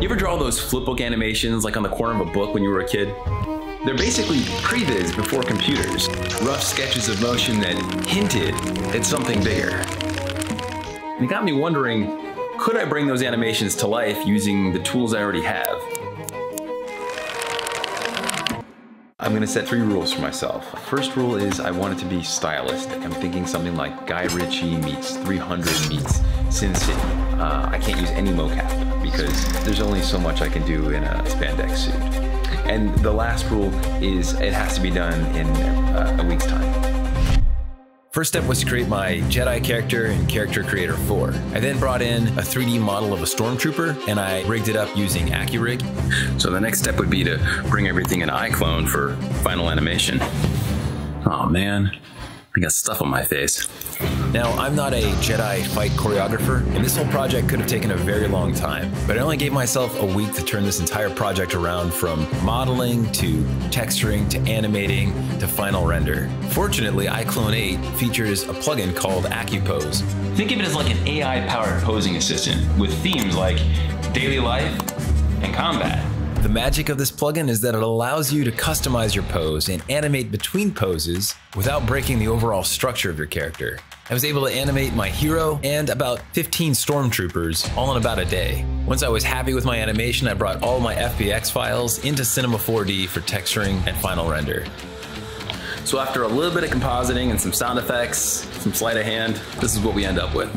You ever draw those flipbook animations like on the corner of a book when you were a kid? They're basically previs before computers, rough sketches of motion that hinted at something bigger. And it got me wondering, could I bring those animations to life using the tools I already have? I'm gonna set three rules for myself. First rule is I want it to be stylistic. I'm thinking something like Guy Ritchie meets 300 meets Sin City. Uh, I can't use any mocap because there's only so much I can do in a spandex suit. And the last rule is it has to be done in uh, a week's time. First step was to create my Jedi character in Character Creator 4. I then brought in a 3D model of a Stormtrooper and I rigged it up using AccuRIG. So the next step would be to bring everything in iClone for final animation. Oh man, I got stuff on my face. Now, I'm not a Jedi fight choreographer, and this whole project could have taken a very long time, but I only gave myself a week to turn this entire project around from modeling to texturing to animating to final render. Fortunately, iClone 8 features a plugin called AccuPOSE. Think of it as like an AI powered posing assistant with themes like daily life and combat. The magic of this plugin is that it allows you to customize your pose and animate between poses without breaking the overall structure of your character. I was able to animate my hero and about 15 stormtroopers all in about a day. Once I was happy with my animation, I brought all my FBX files into Cinema 4D for texturing and final render. So after a little bit of compositing and some sound effects, some sleight of hand, this is what we end up with.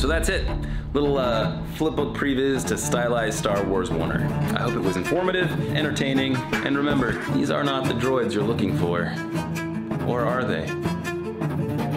So that's it. Little uh, flipbook previs to stylized Star Wars Warner. I hope it was informative, entertaining, and remember, these are not the droids you're looking for. Or are they?